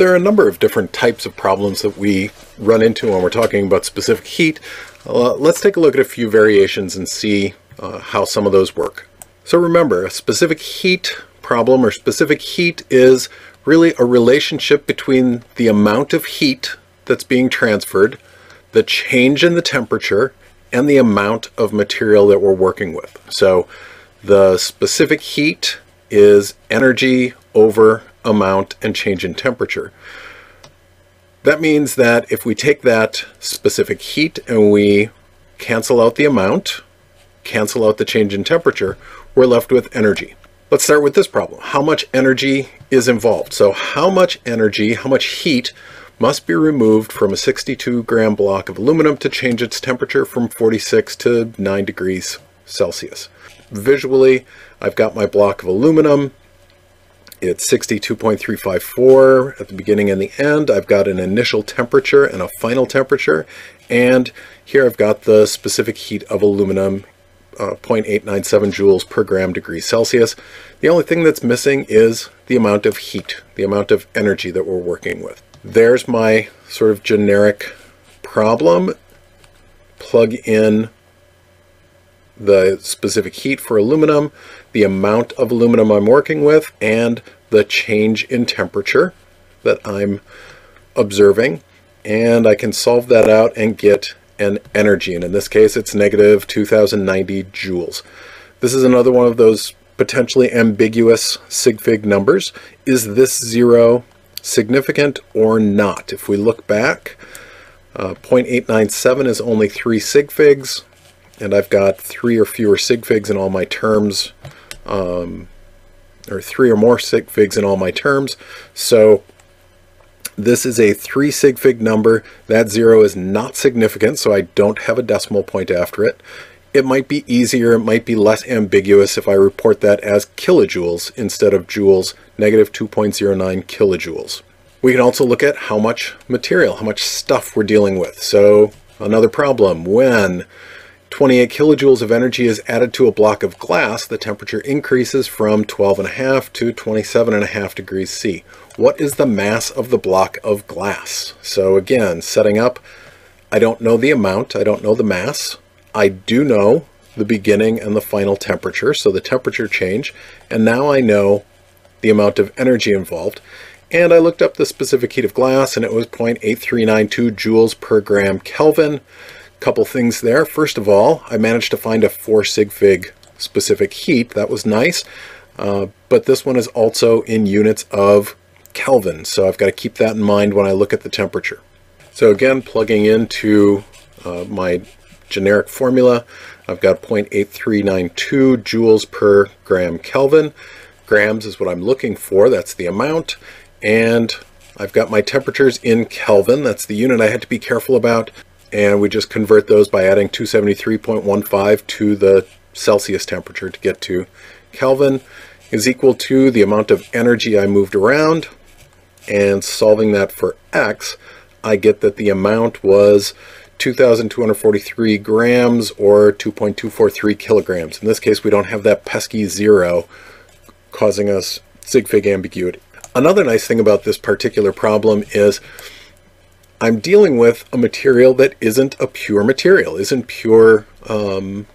There are a number of different types of problems that we run into when we're talking about specific heat. Uh, let's take a look at a few variations and see uh, how some of those work. So remember, a specific heat problem or specific heat is really a relationship between the amount of heat that's being transferred, the change in the temperature, and the amount of material that we're working with. So the specific heat is energy over amount and change in temperature. That means that if we take that specific heat and we cancel out the amount, cancel out the change in temperature, we're left with energy. Let's start with this problem. How much energy is involved? So how much energy, how much heat must be removed from a 62 gram block of aluminum to change its temperature from 46 to 9 degrees Celsius. Visually, I've got my block of aluminum. It's 62.354 at the beginning and the end. I've got an initial temperature and a final temperature. And here I've got the specific heat of aluminum, uh, 0.897 joules per gram degree Celsius. The only thing that's missing is the amount of heat, the amount of energy that we're working with. There's my sort of generic problem. Plug in the specific heat for aluminum, the amount of aluminum I'm working with, and the change in temperature that I'm observing. And I can solve that out and get an energy. And in this case, it's negative 2090 joules. This is another one of those potentially ambiguous sig fig numbers. Is this zero significant or not? If we look back, uh, 0.897 is only three sig figs and I've got three or fewer sig figs in all my terms, um, or three or more sig figs in all my terms. So this is a three sig fig number. That zero is not significant, so I don't have a decimal point after it. It might be easier, it might be less ambiguous if I report that as kilojoules instead of joules, negative 2.09 kilojoules. We can also look at how much material, how much stuff we're dealing with. So another problem, when 28 kilojoules of energy is added to a block of glass, the temperature increases from 12.5 to 27.5 degrees C. What is the mass of the block of glass? So again, setting up, I don't know the amount, I don't know the mass. I do know the beginning and the final temperature, so the temperature change, and now I know the amount of energy involved. And I looked up the specific heat of glass, and it was 0.8392 joules per gram Kelvin couple things there. First of all, I managed to find a 4 sig fig specific heat. That was nice. Uh, but this one is also in units of Kelvin, so I've got to keep that in mind when I look at the temperature. So again, plugging into uh, my generic formula, I've got 0.8392 joules per gram Kelvin. Grams is what I'm looking for, that's the amount. And I've got my temperatures in Kelvin, that's the unit I had to be careful about and we just convert those by adding 273.15 to the Celsius temperature to get to Kelvin is equal to the amount of energy I moved around and solving that for X I get that the amount was 2,243 grams or 2.243 kilograms. In this case we don't have that pesky zero causing us sig fig ambiguity. Another nice thing about this particular problem is I'm dealing with a material that isn't a pure material, isn't pure, um,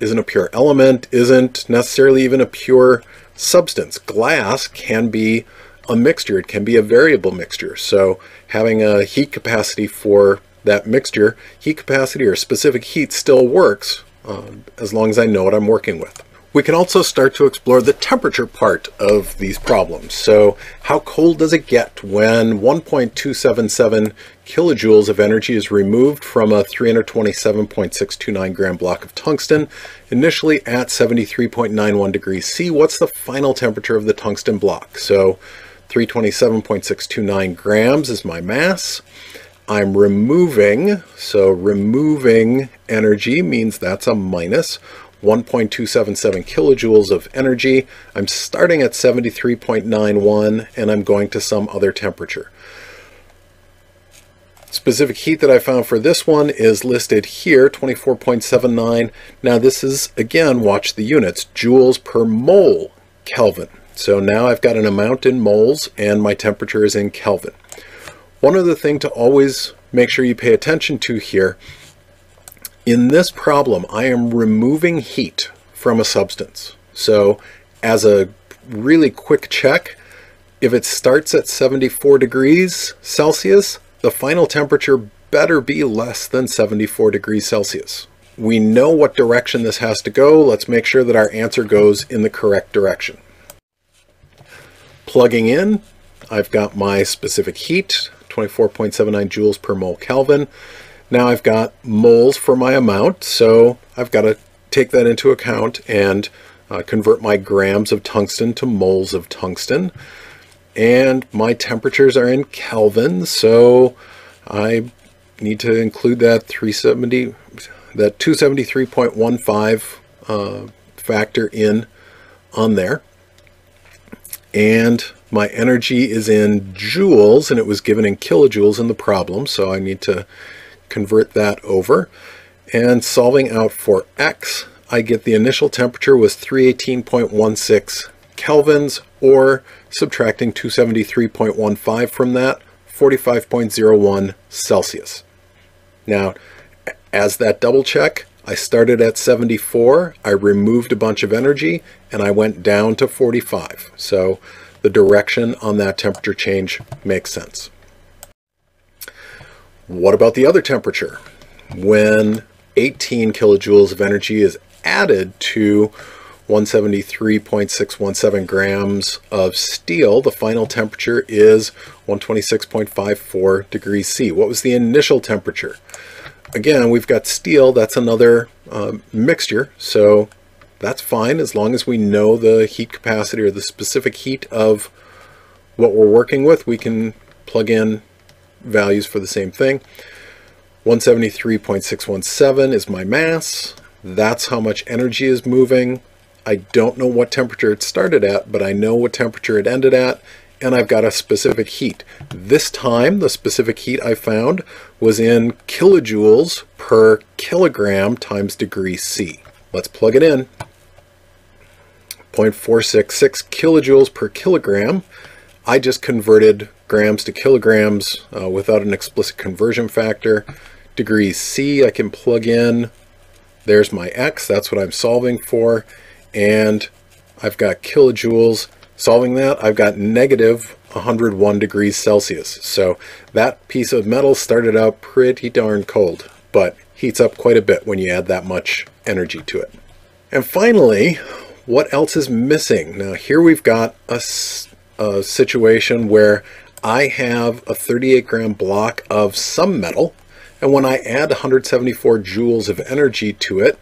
isn't a pure element, isn't necessarily even a pure substance. Glass can be a mixture, it can be a variable mixture. So having a heat capacity for that mixture, heat capacity or specific heat still works um, as long as I know what I'm working with. We can also start to explore the temperature part of these problems. So how cold does it get when 1.277 kilojoules of energy is removed from a 327.629 gram block of tungsten, initially at 73.91 degrees C? What's the final temperature of the tungsten block? So 327.629 grams is my mass. I'm removing, so removing energy means that's a minus 1.277 kilojoules of energy. I'm starting at 73.91 and I'm going to some other temperature. Specific heat that I found for this one is listed here, 24.79. Now this is, again, watch the units, joules per mole Kelvin. So now I've got an amount in moles and my temperature is in Kelvin. One other thing to always make sure you pay attention to here, in this problem I am removing heat from a substance. So as a really quick check, if it starts at 74 degrees Celsius, the final temperature better be less than 74 degrees Celsius. We know what direction this has to go. Let's make sure that our answer goes in the correct direction. Plugging in, I've got my specific heat, 24.79 joules per mole Kelvin. Now I've got moles for my amount, so I've got to take that into account and uh, convert my grams of tungsten to moles of tungsten and my temperatures are in Kelvin, so I need to include that 370, that 273.15 uh, factor in on there. And my energy is in joules, and it was given in kilojoules in the problem, so I need to convert that over. And solving out for x, I get the initial temperature was 318.16 kelvins, or subtracting 273.15 from that, 45.01 Celsius. Now, as that double check, I started at 74, I removed a bunch of energy, and I went down to 45. So the direction on that temperature change makes sense. What about the other temperature? When 18 kilojoules of energy is added to 173.617 grams of steel. The final temperature is 126.54 degrees C. What was the initial temperature? Again, we've got steel. That's another um, mixture, so that's fine as long as we know the heat capacity or the specific heat of what we're working with. We can plug in values for the same thing. 173.617 is my mass. That's how much energy is moving. I don't know what temperature it started at, but I know what temperature it ended at, and I've got a specific heat. This time, the specific heat I found was in kilojoules per kilogram times degree C. Let's plug it in. 0.466 kilojoules per kilogram. I just converted grams to kilograms uh, without an explicit conversion factor. Degrees C I can plug in. There's my X, that's what I'm solving for and I've got kilojoules. Solving that, I've got negative 101 degrees Celsius. So that piece of metal started out pretty darn cold, but heats up quite a bit when you add that much energy to it. And finally, what else is missing? Now here we've got a, a situation where I have a 38 gram block of some metal, and when I add 174 joules of energy to it,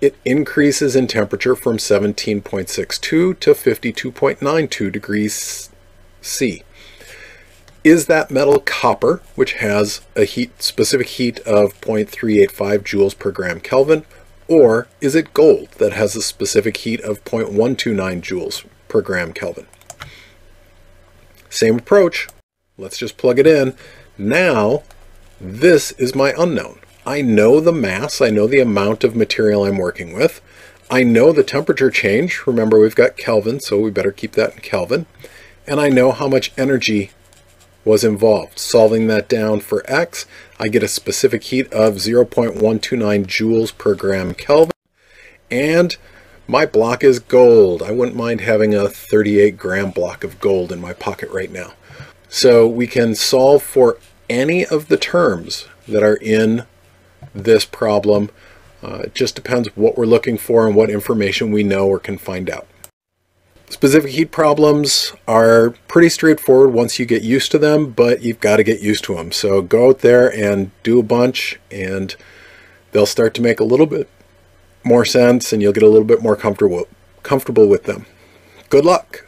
it increases in temperature from 17.62 to 52.92 degrees C. Is that metal copper, which has a heat specific heat of 0.385 joules per gram Kelvin, or is it gold that has a specific heat of 0.129 joules per gram Kelvin? Same approach. Let's just plug it in. Now, this is my unknown. I know the mass, I know the amount of material I'm working with. I know the temperature change. Remember, we've got Kelvin, so we better keep that in Kelvin. And I know how much energy was involved. Solving that down for X, I get a specific heat of 0.129 joules per gram Kelvin. And my block is gold. I wouldn't mind having a 38 gram block of gold in my pocket right now. So we can solve for any of the terms that are in this problem. Uh, it just depends what we're looking for and what information we know or can find out. Specific heat problems are pretty straightforward once you get used to them, but you've got to get used to them. So go out there and do a bunch and they'll start to make a little bit more sense and you'll get a little bit more comfortable comfortable with them. Good luck.